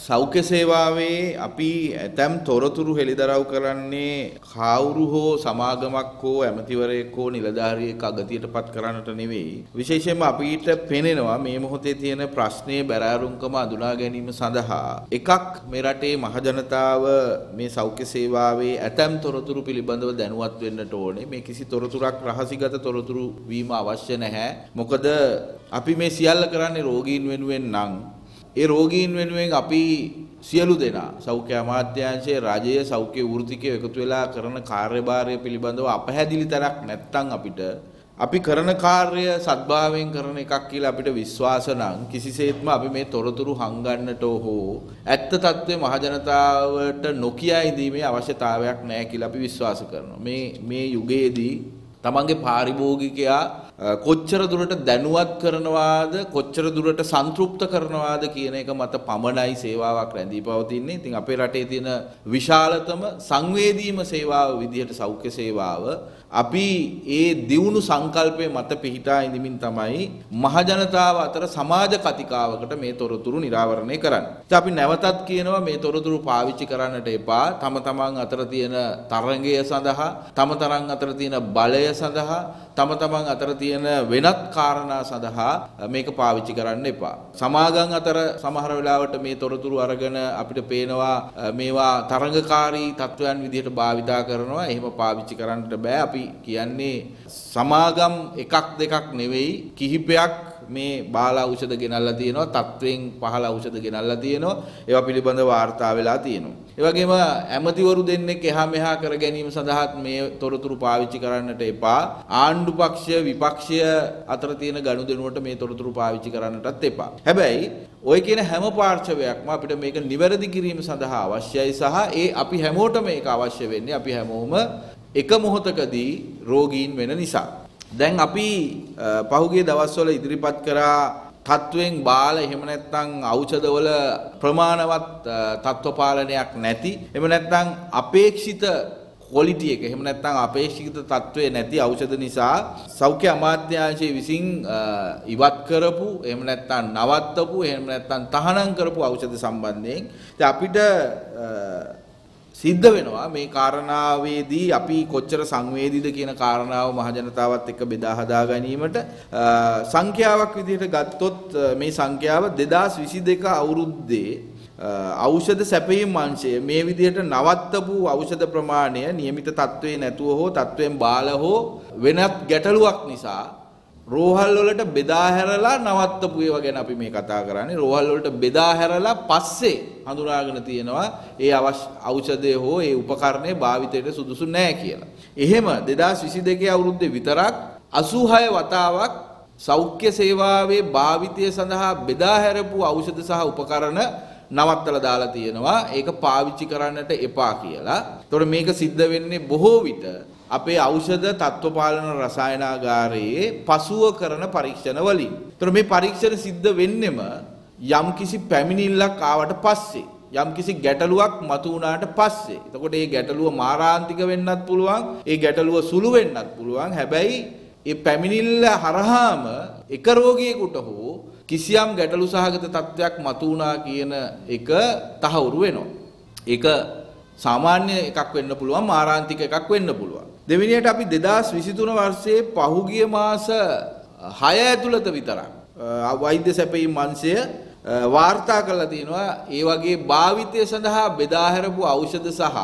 සෞඛ්‍ය සේවාවේ අපි ඇතැම් තොරතුරු හෙළිදරව් කරන්නේ කවුරු හෝ සමාගමක් හෝ ඇමතිවරයෙක් හෝ නිලධාරියෙක් අගතියටපත් කරන්නට නෙවෙයි. විශේෂයෙන්ම අපිට පෙනෙනවා මේ මොහොතේ තියෙන ප්‍රශ්නයේ බැරෑරුම්කම අඳුනා ගැනීම සඳහා එකක් මේ රටේ මහජනතාව මේ සෞඛ්‍ය සේවාවේ ඇතැම් තොරතුරු පිළිබඳව දැනුවත් වෙන්නට ඕනේ. මේ කිසි තොරතුරක් රහසිගත තොරතුරු වීම අවශ්‍ය නැහැ. මොකද අපි මේ සියල්ල කරන්නේ රෝගීන් වෙනුවෙන් නම් ඒ රෝගීන් වෙනුවෙන් අපි සියලු දෙනා සෞඛ්‍ය අමාත්‍යාංශයේ රජය සෞඛ්‍ය වෘත්තිකයෝ එකතු වෙලා කරන කාර්යභාරය පිළිබඳව අපහැදිලි තරක් නැත්තම් අපිට අපි කරන කාර්ය සත්භාවයෙන් කරන එකක් කියලා අපිට විශ්වාස නම් කිසිසේත්ම අපි මේ තොරතුරු හංගන්නට හෝ ඇත්ත తත්වයේ මහජනතාවට නොකිය ඉදීමේ අවශ්‍යතාවයක් නැහැ කියලා අපි විශ්වාස කරනවා. මේ මේ යුගයේදී තමන්ගේ පාරිභෝගිකයා කොච්චර දුරට දැනුවත් කරනවාද කොච්චර දුරට සන්තෘප්ත කරනවාද කියන එක මත පමණයි සේවාවක් රැඳී පවතින්නේ. ඉතින් අපේ රටේ තියෙන විශාලතම සංවේදීම සේවාව විදිහට සෞඛ්‍ය සේවාව අපි ඒ දියුණු සංකල්පය මත පිහිටා ඉඳමින් තමයි මහජනතාව අතර සමාජ කතිකාවකට මේ තොරතුරු නිරාවරණය කරන්නේ. ඉතින් අපි නැවතත් කියනවා මේ තොරතුරු පාවිච්චි කරන්නට එපා. තම තමන් අතර තියෙන තරංගය සඳහා, තම තරන් අතර තියෙන බලය සඳහා, තම තමන් අතර තියෙන වෙනත් කාරණා සඳහා මේක පාවිච්චි කරන්න එපා. සමාගම් අතර සමහර වෙලාවට මේ තොරතුරු අරගෙන අපිට පේනවා මේවා තරංගකාරී තත්වයන් විදිහට භාවිතා කරනවා. එහෙම පාවිච්චි කරන්නට බෑ. අපි අපි කියන්නේ සමාගම් එකක් දෙකක් නෙවෙයි කිහිපයක් මේ බාල ඖෂධ ගෙනල්ලා තියෙනවා තත්වෙන් පහළ ඖෂධ ගෙනල්ලා තියෙනවා ඒවා පිළිබඳව වාර්තා වෙලා තියෙනවා. ඒ වගේම ඇමතිවරු දෙන්නෙක් එහා මෙහා කර ගැනීම සඳහාත් මේ තොරතුරු පාවිච්චි කරන්නට එපා. ආණ්ඩු පක්ෂය විපක්ෂය අතර තියෙන ගනුදෙනුවට මේ තොරතුරු පාවිච්චි කරන්නටත් එපා. හැබැයි ඔය කියන හැම පාර්ශවයක්ම අපිට මේක නිවැරදි කිරීම සඳහා අවශ්‍යයි සහ ඒ අපි හැමෝටම මේක අවශ්‍ය වෙන්නේ අපි හැමෝම එක මොහොතකදී රෝගීන් වෙන නිසා. දැන් අපි පහුගිය දවස්වල ඉදිරිපත් කරා තත්වෙන් බාල එහෙම නැත්නම් ඖෂධවල ප්‍රමාණවත් තත්ත්ව පාලනයක් නැති එහෙම නැත්නම් අපේක්ෂිත ක්වොලිටි එක එහෙම නැත්නම් අපේක්ෂිත තත්ත්වයේ නැති ඖෂධ නිසා සෞඛ්‍ය අමාත්‍යාංශයේ විසින් ඉවත් කරපු එහෙම නැත්නම් නවත්තපු එහෙම නැත්නම් තහනම් කරපු ඖෂධ සම්බන්ධයෙන් ඉතින් අපිට සිද්ධ වෙනවා මේ කාරණාවේදී අපි කොච්චර සංවේදීද කියන කාරණාව මහජනතාවත් එක්ක බෙදා හදා ගැනීමට සංඛ්‍යාවක් විදිහට ගත්තොත් මේ සංඛ්‍යාව 2022 අවුරුද්දේ ඖෂධ සැපයීම් අංශය මේ විදිහට නවත්තපු ඖෂධ ප්‍රමාණය નિયમિત තත්වයේ නැතුව හෝ තත්වයෙන් බාල හෝ වෙනත් ගැටලුවක් නිසා රෝහල් වලට බෙදා හැරලා නවත්තපු ඒවා ගැන අපි මේ කතා කරන්නේ. රෝහල් වලට බෙදා හැරලා පස්සේ හඳුනාගෙන තියෙනවා ඒ අවශ්‍ය ඖෂධය හෝ ඒ උපකරණය භාවිතයට සුදුසු නැහැ කියලා. එහෙම 2022 අවුරුද්දේ විතරක් 86 වතාවක් සෞඛ්‍ය සේවාවේ භාවිතය සඳහා බෙදා හැරපු ඖෂධ සහ උපකරණ නවත්තලා දාලා තියෙනවා. ඒක පාවිච්චි කරන්නට එපා කියලා. ඒතකොට මේක සිද්ධ වෙන්නේ බොහෝ විට අපේ ඖෂධ තත්ත්වපාලන රසායනාගාරයේ පසුව කරන පරීක්ෂණ වලින්. ඒතර මේ පරීක්ෂණ සිද්ධ වෙන්නෙම යම්කිසි පැමිණිල්ලක් ආවට පස්සේ යම්කිසි ගැටලුවක් මතු වුණාට පස්සේ. එතකොට මේ ගැටලුව මාරාන්තික වෙන්නත් පුළුවන්, ඒ ගැටලුව සුළු වෙන්නත් පුළුවන්. හැබැයි ඒ පැමිණිල්ල හරහාම එක රෝගියෙකුට හෝ කිසියම් ගැටලු සහගත තත්ත්වයක් මතු වුණා කියන එක තහවුරු වෙනවා. ඒක සාමාන්‍ය එකක් වෙන්න පුළුවන්, මාරාන්තික එකක් වෙන්න පුළුවන්. දෙවෙනියට අපි 2023 වර්ෂයේ පහුගිය මාස 6 ඇතුළත විතරක් වෛද්‍ය සැපයීම් අංශය වාර්තා කරලා තියෙනවා ඒ වගේ භාවිතය සඳහා බෙදා හැරපු ඖෂධ සහ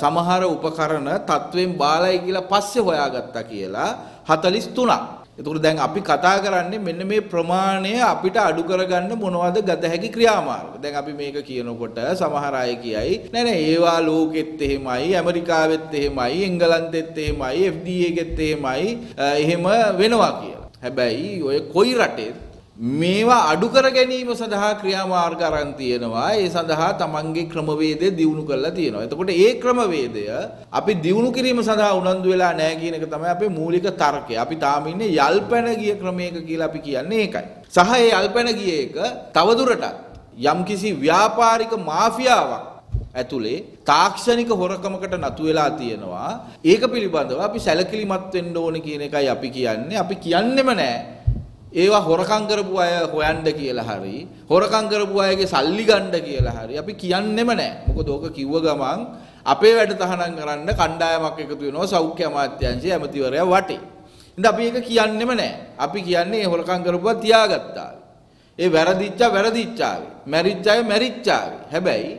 සමහර උපකරණ තත්වෙන් බාලයි කියලා පස්සේ හොයාගත්තා කියලා 43ක්. එතකොට දැන් අපි කතා කරන්නේ මෙන්න මේ ප්‍රමාණය අපිට අඩු කරගන්න මොනවද ගත හැකි ක්‍රියාමාර්ග. දැන් අපි මේක කියනකොට සමහර අය කියයි නෑ නෑ ඒවා ලෝකෙත් එහෙමයි ඇමරිකාවෙත් එහෙමයි එංගලන්තෙත් එහෙමයි FDA ගෙත් එහෙමයි එහෙම වෙනවා කියලා. හැබැයි ඔය කොයි රටේත් මේවා අඩු කර ගැනීම සඳහා ක්‍රියාමාර්ග අරන් තියෙනවා. ඒ සඳහා තමන්ගේ ක්‍රමවේදය දියුණු කරලා තියෙනවා. එතකොට ඒ ක්‍රමවේදය අපි දියුණු කිරීම සඳහා උනන්දු වෙලා නැහැ කියන එක තමයි අපේ මූලික තර්කය. අපි තාම ඉන්නේ යල්පැන ගිය ක්‍රමයක කියලා අපි කියන්නේ ඒකයි. සහ ඒ යල්පැන ගිය එක තවදුරටත් යම්කිසි ව්‍යාපාරික මාෆියාවක් ඇතුලේ තාක්ෂණික හොරකමකට නතු වෙලා තියෙනවා. ඒක පිළිබඳව අපි සැලකිලිමත් වෙන්න ඕනේ කියන එකයි අපි කියන්නේ. අපි කියන්නෙම නැහැ ඒවා හොරකම් කරපු අය හොයන්න කියලා හරි හොරකම් කරපු අයගේ සල්ලි ගන්න කියලා හරි අපි කියන්නෙම නැහැ. මොකද ඕක කිව්ව ගමන් අපේ වැඩ තහනම් කරන්න කණ්ඩායමක් එකතු වෙනවා සෞඛ්‍ය අමාත්‍යාංශයේ ඇමතිවරයා වටේ. ඉතින් අපි ඒක කියන්නෙම නැහැ. අපි කියන්නේ ඒ හොරකම් කරපුවා තියාගත්තා. ඒ වැරදිච්චා වැරදිච්චාවේ. මැරිච්ච අය මැරිච්චාවේ. හැබැයි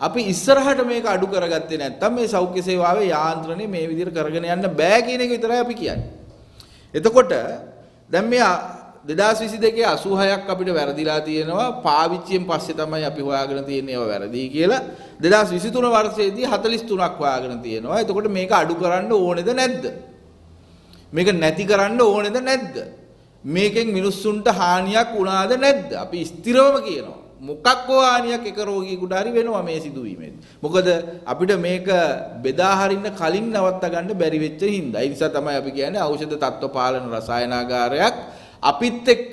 අපි ඉස්සරහට මේක අඩු කරගත්තේ නැත්නම් මේ සෞඛ්‍ය සේවාවේ යාන්ත්‍රණය මේ විදිහට කරගෙන යන්න බෑ කියන එක විතරයි අපි කියන්නේ. එතකොට දැන් මේ 2022 86ක් අපිට වැරදිලා තියෙනවා පාවිච්චියෙන් පස්සේ තමයි අපි හොයාගෙන තියෙන්නේ ඒවා වැරදි කියලා 2023 වර්ෂයේදී 43ක් හොයාගෙන තියෙනවා. එතකොට මේක අඩු කරන්න ඕනේද නැද්ද? මේක නැති කරන්න ඕනේද නැද්ද? මේකෙන් මිනිස්සුන්ට හානියක් වුණාද නැද්ද? අපි ස්ථිරවම කියනවා. මොකක් හෝ හානියක් එක රෝගියෙකුට හරි වෙනවා මේ සිදුවීමෙන්. මොකද අපිට මේක බෙදා හරින්න කලින් නවත්ත ගන්න බැරි වෙච්ච හින්දා. ඒ නිසා තමයි අපි කියන්නේ ඖෂධ තත්ත්ව පාලන රසායනාගාරයක් අපිත් එක්ක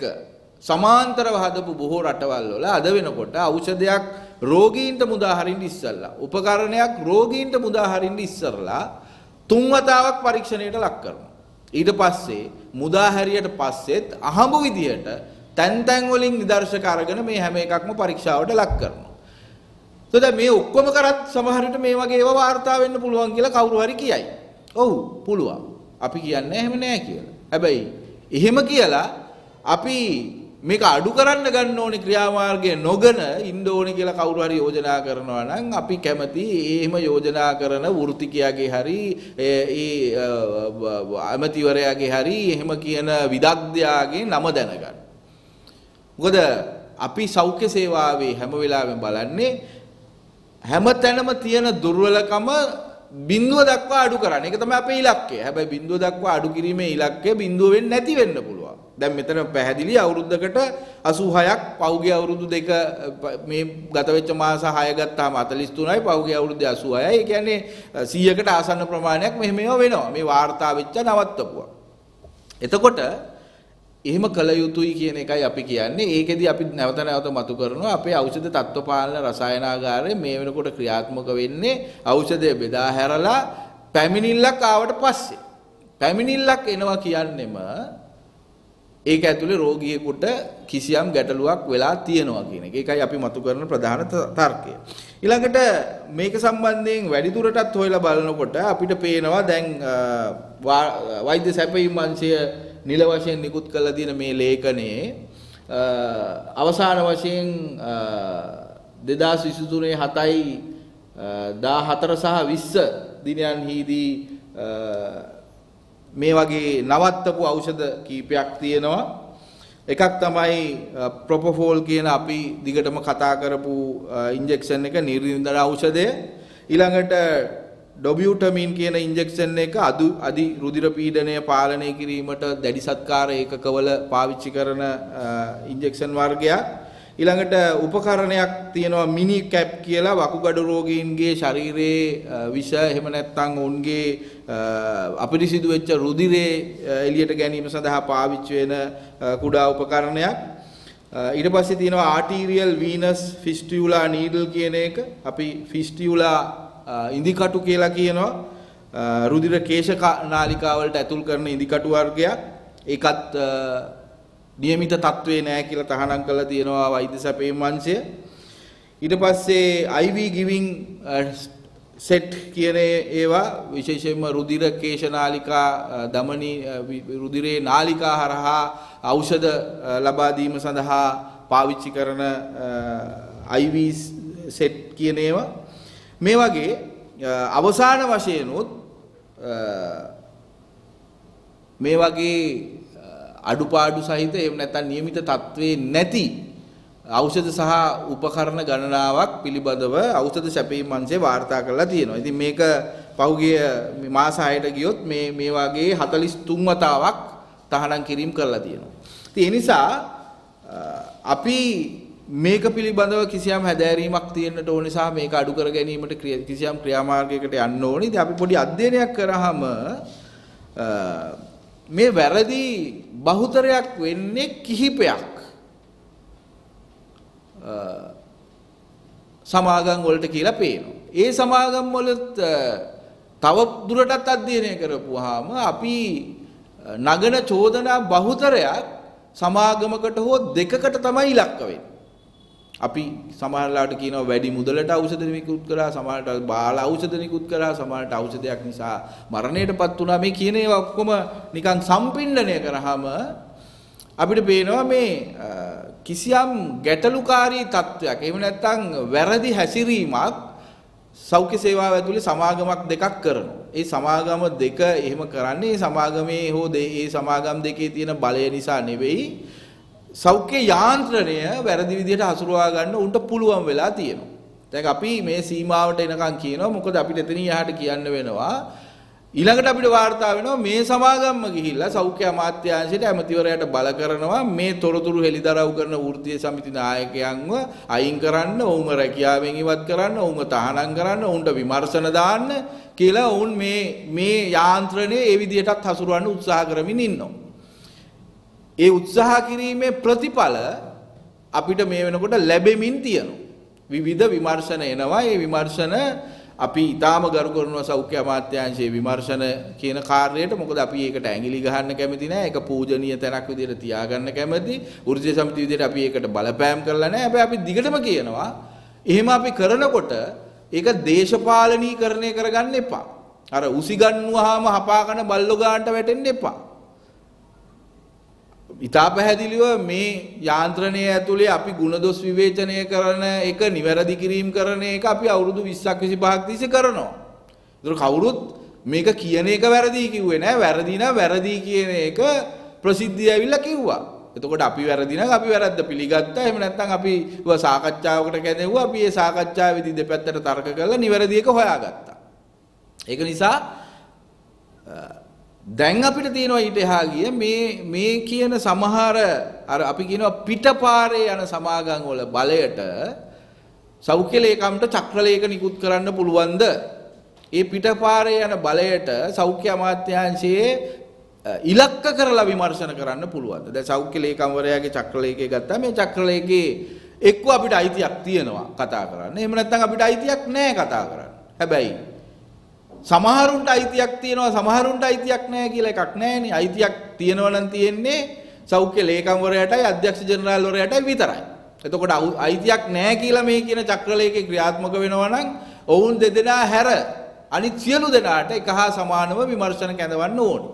සමාන්තරව හදපු බොහෝ රටවල් වල අද වෙනකොට ඖෂධයක් රෝගීන්ට මුදා හරින්න ඉස්සල්ලා උපකරණයක් රෝගීන්ට මුදා හරින්න ඉස්සරලා තුන් වතාවක් පරීක්ෂණයට ලක් කරනවා. ඊට පස්සේ මුදා හැරියට පස්සෙත් අහඹු විදියට තැන් තැන් වලින් නිදර්ශක අරගෙන මේ හැම එකක්ම පරීක්ෂාවට ලක් කරනවා. එතකොට මේ ඔක්කොම කරත් සමහර විට මේ වගේ ඒවා වාර්තා වෙන්න පුළුවන් කියලා කවුරු හරි කියයි. ඔව් පුළුවන්. අපි කියන්නේ එහෙම නෑ කියලා. හැබැයි එහෙම කියලා අපි මේක අඩු කරන්න ගන්න ඕනේ ක්‍රියාමාර්ගය නොගන ඉන්න ඕනේ කියලා කවුරු හරි යෝජනා කරනවා නම් අපි කැමති එහෙම යෝජනා කරන වෘත්තිකයාගේ හරි ඒ ඇමතිවරයාගේ හරි එහෙම කියන විදග්ධයාගේ නම දැනගන්න. මොකද අපි සෞඛ්‍ය සේවාවේ හැම වෙලාවෙම බලන්නේ හැම තැනම තියෙන දුර්වලකම බිඳුව දක්වා අඩු කරන්න. ඒක තමයි අපේ ඉලක්කය. හැබැයි බිඳුව දක්වා අඩු කිරීමේ ඉලක්කය බිඳුව වෙන්නේ නැති වෙන්න පුළුවන්. දැන් මෙතන පැහැදිලි අවුරුද්දකට 86ක් පහුගිය අවුරුදු දෙක මේ ගත වෙච්ච මාස 6 ගත්තාම 43යි පහුගිය අවුරුද්ද 86යි. ඒ කියන්නේ 100කට ආසන්න ප්‍රමාණයක් මෙහෙම ඒවා වෙනවා. මේ වාර්තා වෙච්ච නවත්තපුවා. එතකොට එහෙම කළ යුතුයි කියන එකයි අපි කියන්නේ. ඒකෙදි අපි නැවත නැවත මතු කරනවා අපේ ඖෂධ තත්ත්ව පාලන රසායනාගාරය මේ වෙනකොට ක්‍රියාත්මක වෙන්නේ ඖෂධය බෙදා හැරලා පැමිණිල්ලක් ආවට පස්සේ. පැමිණිල්ලක් එනවා කියන්නෙම ඒක ඇතුලේ රෝගියෙකුට කිසියම් ගැටලුවක් වෙලා තියෙනවා කියන එක. ඒකයි අපි මතු කරන ප්‍රධාන තර්කය. ඊළඟට මේක සම්බන්ධයෙන් වැඩිදුරටත් හොයලා බලනකොට අපිට පේනවා දැන් වෛද්‍ය සැපයීම් අංශය නිල වශයෙන් නිකුත් කළ තියෙන මේ ලේඛනයේ අවසාන වශයෙන් 2023 7යි 14 සහ 20 දිනයන්හිදී මේ වගේ නවත්තපු ඖෂධ කීපයක් තියෙනවා. එකක් තමයි ප්‍රොපොෆෝල් කියන අපි දිගටම කතා කරපු ඉන්ජෙක්ෂන් එක නිර්වින්දන ඖෂධය. ඊළඟට ඩොබියුටමින් කියන ඉන්ජෙක්ෂන් එක අදු අදි රුධිර පීඩනය පාලනය කිරීමට දැඩි සත්කාර ඒකකවල පාවිච්චි කරන ඉන්ජෙක්ෂන් වර්ගයක්. ඊළඟට උපකරණයක් තියෙනවා මිනි කැප් කියලා වකුගඩු රෝගීන්ගේ ශරීරයේ විෂ එහෙම නැත්නම් ඔවුන්ගේ අපිරිසිදු වෙච්ච රුධිරේ එළියට ගැනීම සඳහා පාවිච්චි වෙන කුඩා උපකරණයක්. ඊට පස්සේ තියෙනවා ආටීරියල් වීනස් ෆිස්ටියුලා නීඩල් කියන එක. අපි ෆිස්ටියුලා ඉදිකටු කියලා කියනවා. රුධිර කේශ නාලිකාවලට ඇතුල් කරන ඉදිකටු වර්ගයක්. ඒකත් નિયમિત තත්වයේ නැහැ කියලා තහනම් කරලා තියෙනවා වෛද්‍ය සැපයීම් අංශය. ඊට පස්සේ IV giving සෙට් කියන ඒවා විශේෂයෙන්ම රුධිර කේශ නාලිකා දමනී රුධිරේ නාලිකා හරහා ඖෂධ ලබා දීම සඳහා පාවිච්චි කරන IV සෙට් කියන ඒවා මේ වගේ අවසාන වශයෙන් උත් මේ වගේ අඩුපාඩු සහිත එහෙම නැත්නම් નિયમિત තත්වයේ නැති ඖෂධ සහ උපකරණ ගණනාවක් පිළිබඳව ඖෂධ සැපීම් අංශය වාර්තා කරලා තියෙනවා. ඉතින් මේක පහුගිය මාස 6ට ගියොත් මේ මේ වගේ 43 වතාවක් තහනම් කිරීම කරලා තියෙනවා. ඉතින් ඒ නිසා අපි මේක පිළිබඳව කිසියම් හැදෑරීමක් තියෙන්නට ඕන නිසා මේක අඩු කර ගැනීමට කිසියම් ක්‍රියාමාර්ගයකට යන්න ඕනේ. ඉතින් අපි පොඩි අධ්‍යයනයක් කරාම මේ වැරදි බහුතරයක් වෙන්නේ කිහිපයක්. සමාගම් වලට කියලා පේනවා. ඒ සමාගම් වලත් තව දුරටත් අධ්‍යයනය කරපුවාම අපි නගන චෝදනා බහුතරයක් සමාගමකට හෝ දෙකකට තමයි ඉලක්ක වෙන්නේ. අපි සමහරලාට කියනවා වැඩි මුදලට ඖෂධ නිකුත් කරා සමහරට බාල ඖෂධ නිකුත් කරා සමහරට ඖෂධයක් නිසා මරණයටපත් වුණා මේ කියන ඒවා ඔක්කොම නිකන් සම්පින්ඩණය කරාම අපිට පේනවා මේ කිසියම් ගැටලුකාරී තත්වයක් එහෙම නැත්නම් වැරදි හැසිරීමක් සෞඛ්‍ය සේවාව ඇතුලේ සමාගමක් දෙකක් කරනවා. ඒ සමාගම දෙක එහෙම කරන්නේ සමාගමේ හෝ ඒ සමාගම් දෙකේ තියෙන බලය නිසා නෙවෙයි සෞඛ්‍ය යාන්ත්‍රණය වැරදි විදිහට හසුරුවා ගන්න උන්ට පුළුවන් වෙලා තියෙනවා. දැන් අපි මේ සීමාවට එනකන් කියනවා මොකද අපිට එතනින් එහාට කියන්න වෙනවා ඊළඟට අපිට වාර්තා වෙනවා මේ සමාගම්ම ගිහිල්ලා සෞඛ්‍ය අමාත්‍යාංශයට ඇමතිවරයාට බල කරනවා මේ තොරතුරු හෙළිදරව් කරන වෘත්තීය සමිති නායකයන්ව අයින් කරන්න, ඔවුන්ව රැකියාවෙන් ඉවත් කරන්න, ඔවුන්ව තහනම් කරන්න, ඔවුන්ට විමර්ශන දාන්න කියලා ඔවුන් මේ මේ යාන්ත්‍රණය ඒ විදිහටත් හසුරවන්න උත්සාහ කරමින් ඉන්නවා. ඒ උත්සාහ කිරීමේ ප්‍රතිඵල අපිට මේ වෙනකොට ලැබෙමින් තියෙනවා. විවිධ විමර්ශන එනවා. ඒ විමර්ශන අපි ඊටාම ගරු කරනවා සෞඛ්‍ය අමාත්‍යාංශයේ විමර්ශන කියන කාර්යයට. මොකද අපි ඒකට ඇඟිලි ගහන්න කැමති නෑ. ඒක පූජනීය තැනක් විදිහට තියාගන්න කැමති. වෘත්තීය සමිති විදිහට අපි ඒකට බලපෑම් කරලා නෑ. හැබැයි අපි දිගටම කියනවා. එහෙම අපි කරනකොට ඒක දේශපාලනීකරණය කරගන්න එපා. අර උසිගන්නුවාම හපාකන බල්ලෝ ගාන්ට වැටෙන්න එපා. ඉතා පැහැදිලිව මේ යාන්ත්‍රණය ඇතුලේ අපි ಗುಣදොස් විවේචනය කරන එක නිවැරදි කිරීම කරන එක අපි අවුරුදු 20ක් 25ක් තිස්සේ කරනවා. ඒතර කවුරුත් මේක කියන එක වැරදි කිව්වේ නෑ. වැරදි නම් වැරදි කියන එක ප්‍රසිද්ධිය ඇවිල්ලා කිව්වා. එතකොට අපි වැරදි නම් අපි වැරද්ද පිළිගත්තා. එහෙම නැත්නම් අපි ව සාකච්ඡාවකට කැදෙව්වා. අපි ඒ සාකච්ඡාවේදී දෙපැත්තට තර්ක කරලා නිවැරදි එක හොයාගත්තා. ඒක නිසා දැන් අපිට තියෙනවා ඊට එහා ගිය මේ මේ කියන සමහර අර අපි කියනවා පිටපාරේ යන සමාගම් වල බලයට සෞඛ්‍ය ලේකම්ට චක්‍රලේඛ නිකුත් කරන්න පුළුවන්ද? ඒ පිටපාරේ යන බලයට සෞඛ්‍ය අමාත්‍යාංශයේ ඉලක්ක කරලා විමර්ශන කරන්න පුළුවන්ද? දැන් සෞඛ්‍ය ලේකම්වරයාගේ චක්‍රලේඛය ගත්තා මේ චක්‍රලේඛේ එක්ක අපිට අයිතියක් තියෙනවා කතා කරන්න. එහෙම නැත්නම් අපිට අයිතියක් නැහැ කතා කරන්න. හැබැයි සමහරුන්ට අයිතියක් තියෙනවා සමහරුන්ට අයිතියක් නැහැ කියලා එකක් නැහැනේ. අයිතියක් තියෙනවා නම් තියෙන්නේ සෞඛ්‍ය ලේකම්වරයාටයි අධ්‍යක්ෂ ජෙනරාල්වරයාටයි විතරයි. එතකොට අයිතියක් නැහැ කියලා මේ කියන චක්‍රලේඛේ ක්‍රියාත්මක වෙනවා නම් ඔවුන් දෙදෙනා හැර අනිත් සියලු දෙනාට එක හා සමානව විමර්ශන කැඳවන්න ඕනේ.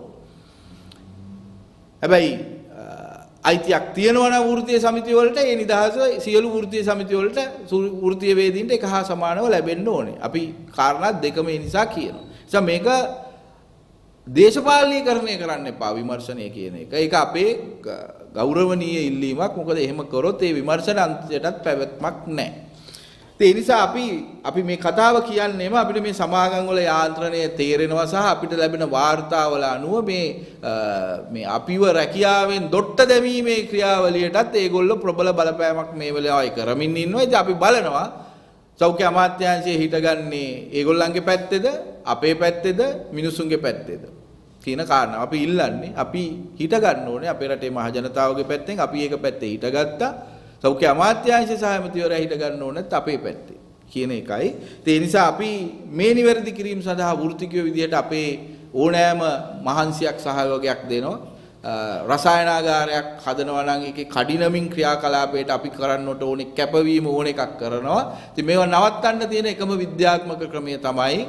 හැබැයි අයිතියක් තියෙනවා නම් වෘත්තීය සමිති වලට ඒ නිදහස සියලු වෘත්තීය සමිති වලට වෘත්තීය වේදීන්ට එක හා සමානව ලැබෙන්න ඕනේ. අපි කාරණා දෙකම ඒ නිසා කියනවා. නිසා මේක දේශපාලනීකරණය කරන්න එපා විමර්ශනය කියන එක. ඒක අපේ ගෞරවනීය ඉල්ලීමක්. මොකද එහෙම කරොත් ඒ විමර්ශන අන්තයටත් පැවැත්මක් නැහැ. ඒ නිසා අපි අපි මේ කතාව කියන්නේම අපිට මේ සමාගම් වල යාන්ත්‍රණය තේරෙනවා සහ අපිට ලැබෙන වාර්තාවල අනුව මේ මේ අපිව රැකියාවෙන් දොට්ට දැමීමේ ක්‍රියාවලියටත් ඒගොල්ලෝ ප්‍රබල බලපෑමක් මේ වෙලාවයි කරමින් ඉන්නවා. ඉතින් අපි බලනවා සෞඛ්‍ය අමාත්‍යාංශයේ හිටගන්නේ ඒගොල්ලන්ගේ පැත්තේද අපේ පැත්තේද මිනිසුන්ගේ පැත්තේද? කියන කාරණා අපි ඉල්ලන්නේ අපි හිට ගන්න ඕනේ අපේ රටේ මහ ජනතාවගේ පැත්තෙන් අපි ඒක පැත්තේ හිටගත්තා. සෞඛ්‍ය අමාත්‍යාංශය සහ ඇමතිවරයා හිට ගන්න ඕනෙත් අපේ පැත්තේ කියන එකයි. ඒ නිසා අපි මේ නිවැරදි කිරීම සඳහා වෘත්තිකයෝ විදිහට අපේ ඕනෑම මහන්සියක් සහයෝගයක් දෙනවා. රසායනාගාරයක් හදනවා නම් ඒකේ කඩිනමින් ක්‍රියාකලාපයට අපි කරන්නට ඕනේ කැපවීම ඕන එකක් කරනවා. ඉතින් මේවා නවත්තන්න තියෙන එකම විද්‍යාත්මක ක්‍රමය තමයි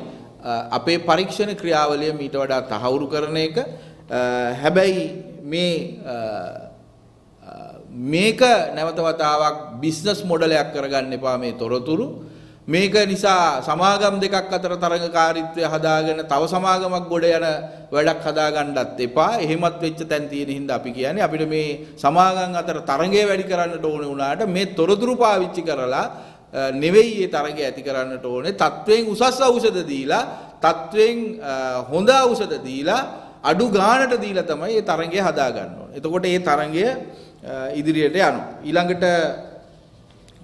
අපේ පරීක්ෂණ ක්‍රියාවලිය මීට වඩා තහවුරු කරන එක. හැබැයි මේ මේක නැවත වතාවක් බිස්නස් මොඩලයක් කරගන්න එපා මේ තොරතුරු. මේක නිසා සමාගම් දෙකක් අතර තරඟකාරීත්වය හදාගෙන තව සමාගමක් ගොඩ යන වැඩක් හදාගන්නත් එපා. එහෙමත් වෙච්ච තැන් තියෙන හින්දා අපි කියන්නේ අපිට මේ සමාගම් අතර තරඟය වැඩි කරන්නට ඕනේ වුණාට මේ තොරතුරු පාවිච්චි කරලා නෙවෙයි මේ තරඟය ඇති කරන්නට ඕනේ. තත්වයෙන් උසස් ඖෂධ දීලා, තත්වයෙන් හොඳ ඖෂධ දීලා අඩු ගාණට දීලා තමයි මේ තරඟය හදාගන්න ඕනේ. එතකොට මේ තරඟය ඉදිරියට යනවා. ඊළඟට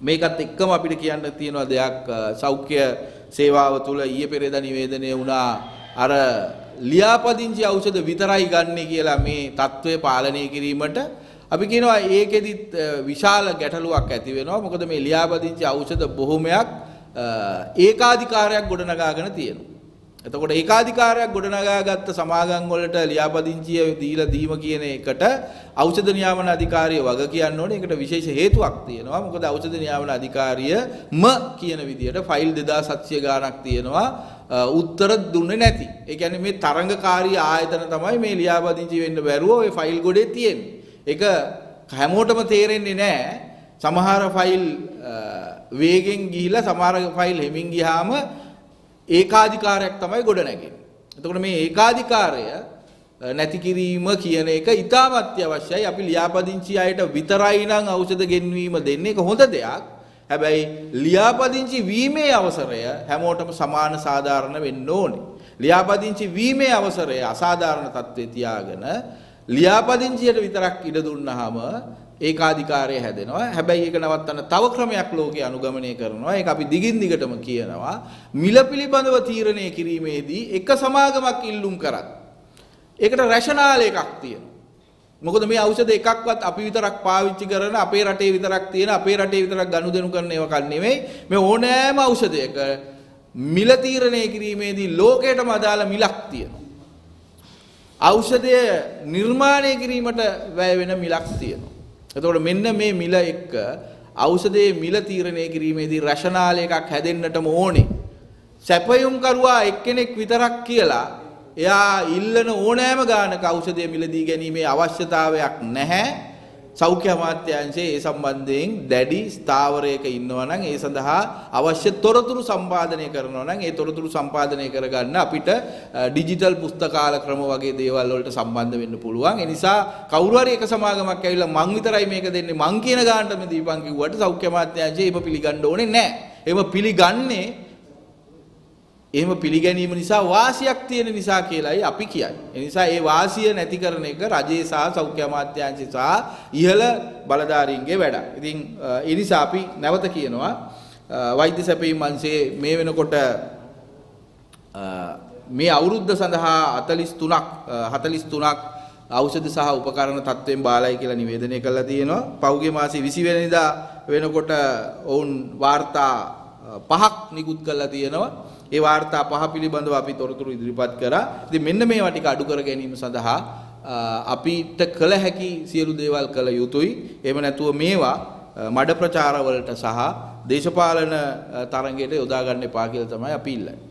මේකත් එක්කම අපිට කියන්න තියෙනවා දෙයක් සෞඛ්‍ය සේවාව තුළ ඊයේ පෙරේදා නිවේදනය වුණා. අර ලියාපදිංචි ඖෂධ විතරයි ගන්න කියලා මේ తත්වය පාලනය කිරීමට අපි කියනවා ඒකෙදිත් විශාල ගැටලුවක් ඇති වෙනවා. මොකද මේ ලියාපදිංචි ඖෂධ බොහොමයක් ඒකාධිකාරයක් ගොඩනගාගෙන තියෙනවා. එතකොට ඒකාධිකාරයක් ගොඩනගාගත්ත සමාගම් වලට ලියාපදිංචිය දීලා දීම කියන එකට ඖෂධ නියාමන අධිකාරිය වග කියන්න ඕනේ. ඒකට විශේෂ හේතුවක් තියෙනවා. මොකද ඖෂධ නියාමන අධිකාරියම කියන විදිහට ෆයිල් 2700 ගාණක් තියෙනවා. උත්තර දුන්නේ නැති. ඒ කියන්නේ මේ තරංගකාරී ආයතන තමයි මේ ලියාපදිංචි වෙන්න බැරුව ওই ෆයිල් ගොඩේ තියෙන්නේ. ඒක හැමෝටම තේරෙන්නේ නැහැ. සමහර ෆයිල් වේගෙන් ගිහිලා සමහර ෆයිල් හෙමින් ගියාම ඒකාධිකාරයක් තමයි ගොඩ නැගෙන්නේ. එතකොට මේ ඒකාධිකාරය නැති කිරීම කියන එක ඉතාමත් අවශ්‍යයි. අපි ලියාපදිංචි අයට විතරයි නම් ඖෂධ ගෙන්වීම දෙන්නේ. ඒක හොඳ දෙයක්. හැබැයි ලියාපදිංචි වීමේ අවසරය හැමෝටම සමාන සාධාරණ වෙන්න ඕනේ. ලියාපදිංචි වීමේ අවසරය අසාධාරණ තත්ත්වයේ තියාගෙන ලියාපදිංචියට විතරක් ඉඩ දුන්නාම ඒකාධිකාරය හැදෙනවා. හැබැයි ඒක නවත්තන්න තව ක්‍රමයක් ලෝකේ අනුගමනය කරනවා. ඒක අපි දිගින් දිගටම කියනවා. මිල පිළිබඳව තීරණය කිරීමේදී එක සමාගමක් ඉල්ලුම් කරත් ඒකට රැෂනාල එකක් තියෙනවා. මොකද මේ ඖෂධ එකක්වත් අපි විතරක් පාවිච්චි කරන අපේ රටේ විතරක් තියෙන අපේ රටේ විතරක් ගනුදෙනු කරන ඒවා කල් නෙමෙයි. මේ ඕනෑම ඖෂධයක මිල තීරණය කිරීමේදී ලෝකයටම අදාළ මිලක් තියෙනවා. ඖෂධය නිර්මාණය කිරීමට වැය වෙන මිලක් තියෙනවා. එතකොට මෙන්න මේ මිල එක්ක ඖෂධයේ මිල තීරණය කිරීමේදී රෂනාල එකක් හැදෙන්නටම ඕනේ. සැපයුම් කරුවා එක්කෙනෙක් විතරක් කියලා එයා ඉල්ලන ඕනෑම ගානක ඖෂධය මිලදී ගැනීමේ අවශ්‍යතාවයක් නැහැ. සෞඛ්‍ය අමාත්‍යාංශයේ ඒ සම්බන්ධයෙන් දැඩි ස්ථාවරයක ඉන්නවා නම් ඒ සඳහා අවශ්‍ය තොරතුරු සම්පාදනය කරනවා නම් ඒ තොරතුරු සම්පාදනය කරගන්න අපිට ඩිජිටල් පුස්තකාල ක්‍රම වගේ දේවල් වලට සම්බන්ධ වෙන්න පුළුවන්. ඒ නිසා කවුරු හරි එක සමාගමක් ඇවිල්ලා මං විතරයි මේක දෙන්නේ මං කියන ගානටම දීපන් කිව්වට සෞඛ්‍ය අමාත්‍යාංශය ඒව පිළිගන්න ඕනේ නැහැ. ඒව පිළිගන්නේ එහෙම පිළිගැනීම නිසා වාසියක් තියෙන නිසා කියලායි අපි කියන්නේ. ඒ නිසා ඒ වාසිය නැති කරන එක රජයේ සහ සෞඛ්‍ය අමාත්‍යාංශය සහ ඉහළ බලධාරීන්ගේ වැඩක්. ඉතින් ඒ නිසා අපි නැවත කියනවා වෛද්‍ය සැපයීම් අංශයේ මේ වෙනකොට මේ අවුරුද්ද සඳහා 43ක් 43ක් ඖෂධ සහ උපකරණ තත්ත්වයෙන් බාලයි කියලා නිවේදනය කළා තියෙනවා. පෞගේ මාසේ 20 වෙනිදා වෙනකොට ඔවුන් වාර්තා පහක් නිකුත් කළා තියෙනවා. ඒ වාර්තා පහ පිළිබඳව අපි තොරතුරු ඉදිරිපත් කරා. ඉතින් මෙන්න මේවා ටික අඩු කර ගැනීම සඳහා අපිට කළ හැකි සියලු දේවල් කළ යුතුයි. එහෙම නැතුව මේවා මඩ ප්‍රචාරවලට සහ දේශපාලන තරඟයට යොදා ගන්න එපා කියලා තමයි අපි ඉල්ලන්නේ.